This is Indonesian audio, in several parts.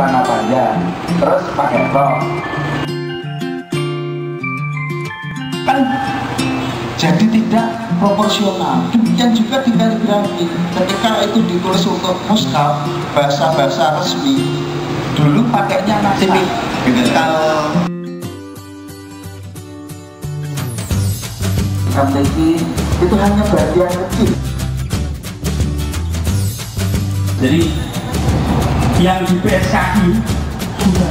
celana panjang terus pakai rok kan jadi tidak proporsional. Demikian juga di kaligrafi ketika itu ditulis untuk muskaf bahasa-bahasa resmi dulu pakainya nasib kalau KPK itu hanya bagian kecil. Jadi yang di PSKI sudah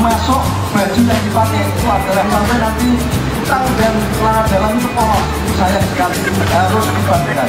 termasuk baju yang dipakai itu adalah sampai nanti utang dan celana dalam itu polos sayang sekali harus dibantukan